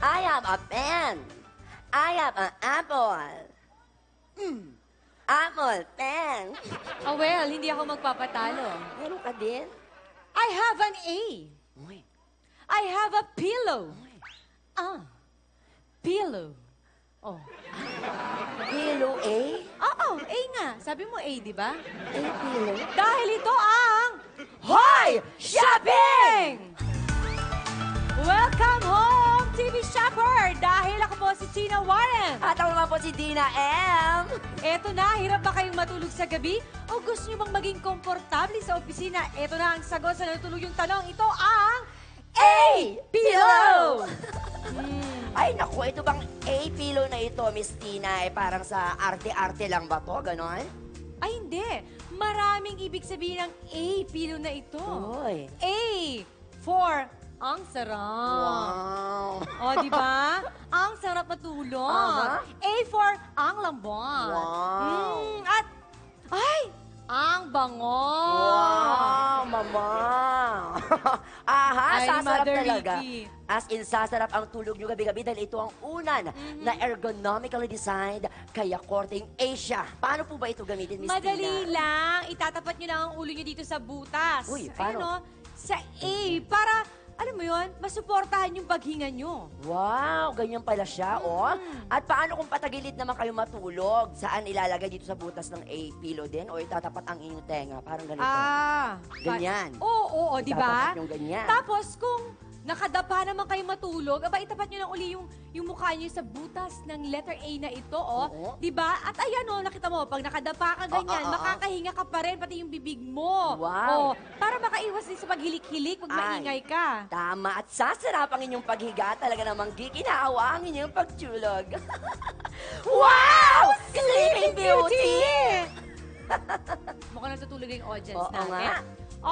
I have a pen. I have an apple. Mm. Apple, pen. Oh, well, hindi ako magpapatalo. Meron ka din? I have an A. Uy. I have a pillow. Ah, pillow. Oh. Pillow A? Oo, A nga. Sabi mo A, di ba? A pillow? Dahil ito ang Hoy! Shopping! Po si Tina Warren. At ako naman po si Dina M. Eto na, hirap ba kayong matulog sa gabi? O gusto nyo bang maging komportable sa opisina? Eto na ang sagot sa natulog yung tanong. Ito ang A! Pillow! Ay, naku, ito bang A pillow na ito, Miss Tina, eh, parang sa arte-arte lang ba to? Ganon? Ay, hindi. Maraming ibig sabihin ng A pillow na ito. Uy. A for ang sarap. Wow. O, di ba? sarap matulog. Aha. A for ang lambot. Wow. Mm, at, ay, ang bango. Wow, mama. Aha, Ay, sasarap Mother talaga. Ricky. As in, sasarap ang tulog nyo gabi-gabi dahil ito ang unan Mm-hmm. na ergonomically designed kaya korteng Asia. Paano po ba ito gamitin, Miss Madali Tina? lang. Itatapat nyo lang ang ulo nyo dito sa butas. Uy, Ayun, paano? o, sa A. Para, alam mo yon masuportahan yung paghinga nyo. Wow, ganyan pala siya, oh. Mm-hmm. At paano kung patagilid naman kayo matulog? Saan ilalagay dito sa butas ng A pillow din? O itatapat ang inyong tenga? Parang ganito. Ah. Ganyan. Oo, oo, di ba? Itatapat yung ganyan. Tapos kung nakadapa naman kayo matulog, aba itapat nyo lang uli yung, yung mukha nyo sa butas ng letter A na ito, oh. Oo. Ba? At ayan, oh, nakita mo, pag nakadapa ka ganyan, Ah, ah, ah, ah. makakahinga ka pa rin, pati yung bibig mo. Wow. Oh, para makaiwas din sa paghilik-hilik pag Ay. maingay ka. Tama at sasarap ang inyong paghiga. Talaga namang giginhawa ang inyong pagtulog. wow! Sleeping Beauty! Mukhang natutulog yung audience Oo natin. nga.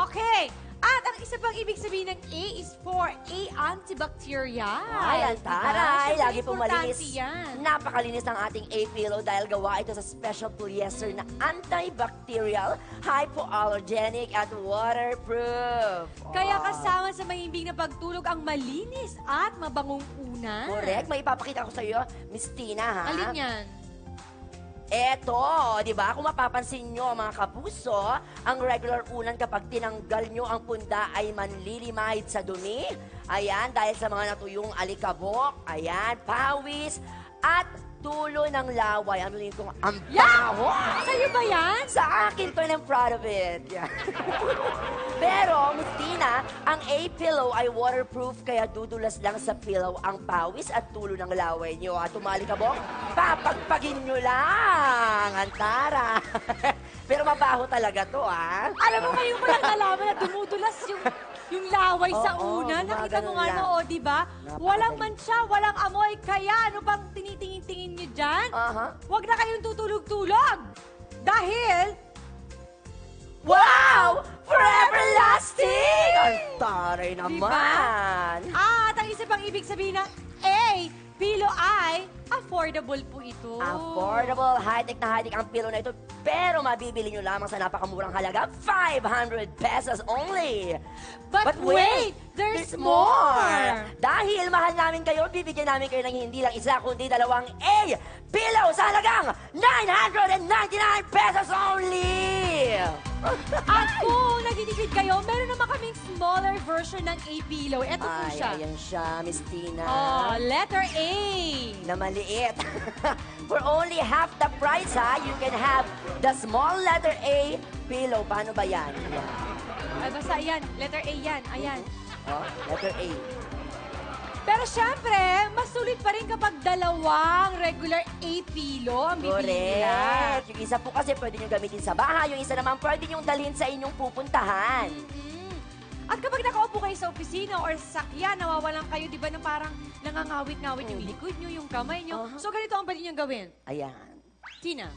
Okay. Ang isa pang ibig sabihin ng A is for A antibacterial. Ay, ang Diba? taray. Syempre, Lagi pong malinis. yan. Napakalinis ng ating A-pillow dahil gawa ito sa special polyester na antibacterial, hypoallergenic at waterproof. Kaya Oh. kasama sa mahimbing na pagtulog ang malinis at mabangong unan. Correct. May ipapakita ko sa iyo, Miss Tina, ha? Alin yan? Eto, di ba? Kung mapapansin nyo, mga kapuso, ang regular unan kapag tinanggal nyo ang punda ay manlilimahid sa dumi. Ayan, dahil sa mga natuyong alikabok, ayan, pawis, at tulo ng laway. Ano yun kung ang baho? Sa'yo ba yan? Sa akin to and I'm proud of it. Yan. Pero, Miss Tina, ang A-pillow ay waterproof kaya dudulas lang sa pillow ang pawis at tulo ng laway nyo. At tumali ka mo, papagpagin nyo lang. Antara. Pero mabaho talaga to, ah. Alam mo, ngayon ko lang nalaman na dumudulas yung, yung laway sa Oo, unan. Nakita mo nga lang. no, oh, di ba? Napakagaling. Walang mancha, walang amoy. Kaya ano pang tinitingin-tingin nyo dyan? Aha. Huwag na kayong tutulog-tulog. Dahil, Wow! Forever lasting! Ang taray naman. at ang isa pang ibig sabihin ng A, pillow ay affordable po ito. Affordable, high-tech na high-tech ang pillow na ito. Pero mabibili nyo lamang sa napakamurang halaga, 500 pesos only. But wait, there's more. Dahil mahal namin kayo, bibigyan namin kayo ng hindi lang isa, kundi dalawang A pillow sa halagang 999 pesos. At kung nagtitipid kayo, meron naman kaming smaller version ng A-pillow. Ito po Ay, siya. ayan siya, Miss Tina. Oh, letter A. na maliit. For only half the price, ha? You can have the small letter A pillow. Paano ba? Yan. Ay, basta yan. Letter A yan. Ayan. Oh, letter A. Pero syempre, mas sulit pa rin kapag dalawang regular A-pillow ang bibili nila. Correct. Yung isa po kasi pwede nyo gamitin sa bahay. Yung isa naman pwede nyo dalhin sa inyong pupuntahan. Mm. At kapag nakaupo kayo sa opisina or sa sakyan, nawawalan kayo, di ba, ng parang nangangawit-ngawit yung likod nyo, yung kamay nyo. Uh-huh. So, ganito ang pwede nyo gawin. Ayan. Tina.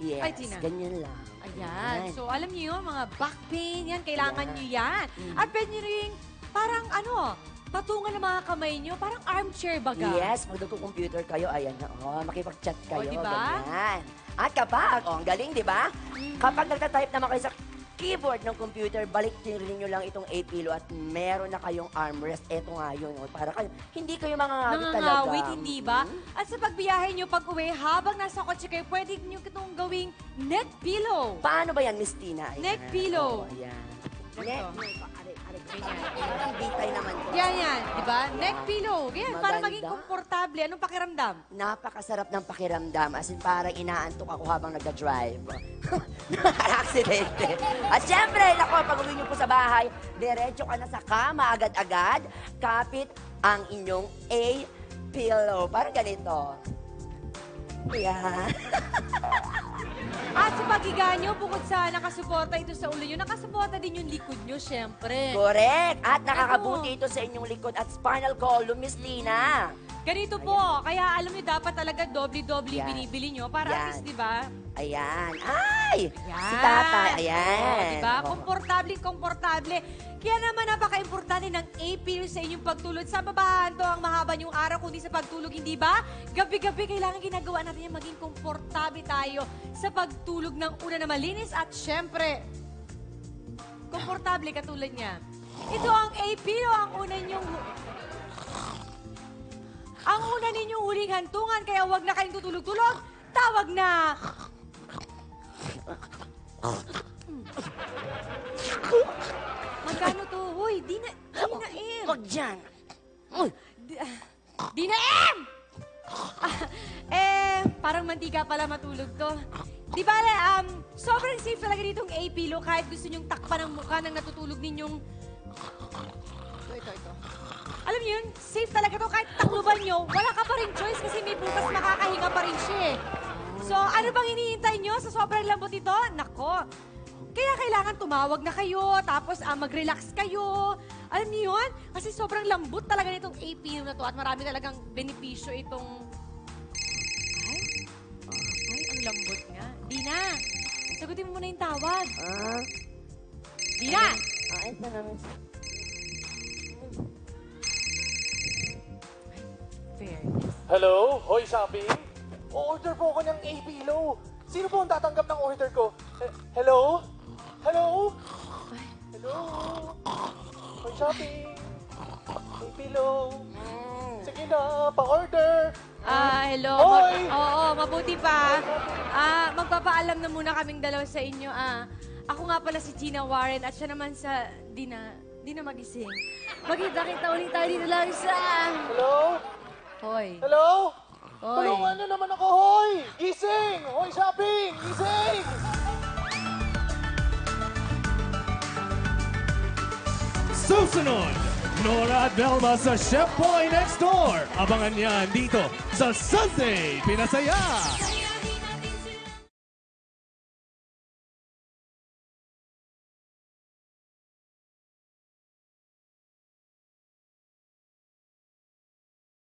Yes. Ay, Tina. Ganyan lang. Ayan. So, alam niyo yun, mga back pain, yan, kailangan Ayan. niyo yan. Mm. At pwede niyo rin, parang ano, patungan ng mga kamay niyo, parang armchair baga. Yes, pag nagko-computer kayo, ayan na, oh, makipag-chat kayo, Oh, diba? ganyan. At kapag, oh, ang galing, di ba? Mm. Kapag nagtatype naman kayo sa keyboard ng computer, balikin nyo lang itong A-pillow at meron na kayong armrest. Eto nga yun. oh, Para kayo, hindi kayo mga talaga. Nangangawit, hindi ba? Mhm. At sa pagbiyahe nyo pag-uwi, habang nasa kotse kayo, pwede nyo itong gawing neck pillow. Paano ba yan, Miss Tina? Ayan. Neck pillow. Oh, ayan. Ganito. Neck. Aray, aray. Parang bitay naman to. Yan, yan. Di ba? Neck pillow. Yan, para Maganda. maging komportable. Anong pakiramdam? Napakasarap ng pakiramdam. As in, parang inaantok ako habang nagda-drive. Aksidente. At syempre, nako, pag uwi niyo po sa bahay, diretso ka na sa kama agad-agad. Kapit ang inyong A-pillow. Parang ganito. Ayan. At sa paghiga nyo, bukod sa nakasuporta ito sa ulo nyo, nakasuporta din yung likod nyo, syempre. Correct. At nakakabuti ito sa inyong likod at spinal column, Miss Tina. Ganito po, kaya alam nyo, dapat talaga doble-doble Yan. binibili nyo para at Yan. least, di ba? Ayan. Ay! Yan. Si tatay. Ayan. Oh, di ba? Oo. Komportable, komportable. Kaya naman napaka-importante ng A-pillow sa inyong pagtulog. Sa babahan to ang mahaba yung araw, kundi sa pagtulog, hindi ba? Gabi-gabi kailangan ginagawa natin yung maging komportable tayo sa pagtulog ng una na malinis at syempre, komportable katulad niya. Ito ang A-pillow, ang una ninyong ang una ninyong huling hantungan, kaya wag na kayong tutulog-tulog. Tawag na Magkano to? Hoy, di na, di na M. Huwag dyan. Di, ah, di na M! Ah, eh, parang mantika pala matulog to. Di ba, um, sobrang safe talaga ditong A-pillow kahit gusto nyong takpan ang mukha ng natutulog ninyong... Ito, ito, ito. Alam niyo yun, safe talaga to kahit takluban nyo, wala ka pa rin choice kasi may bukas makakahinga pa rin siya eh. So, ano bang hinihintay nyo sa sobrang lambot ito? Nako, kaya kailangan tumawag na kayo, tapos ah, mag-relax kayo. Alam niyo yun? Kasi sobrang lambot talaga nitong APU na to at marami talagang benepisyo itong... Ay, ay, ang lambot nga. Dina, sagutin mo muna yung tawag. ah, Dina! ah, ito na. Fairness. Hello? Hoy, Shopee? O-order po ako ng A-Pillow. Sino po ang tatanggap ng order ko? Eh, hello? Hello? Hello? Hoy, Shopee? A-Pillow? Mm. Sige na, pa-order. Ah, hello. Hoy! Ma- Oo, mabuti pa. Ah, magpapaalam na muna kaming dalawa sa inyo. Ah, ako nga pala si Gina Warren at siya naman sa Dina, Dina magising. Magkita-kita ulit tayo dito lang sa... Hello? Hoy. Hello? Hoy. Tulungan niyo naman ako, hoy! Gising! Hoy, shopping! Gising! Susunod, Nora at Velma sa Chef Boy Next Door. Abangan niyan dito sa Sunday Pinasaya.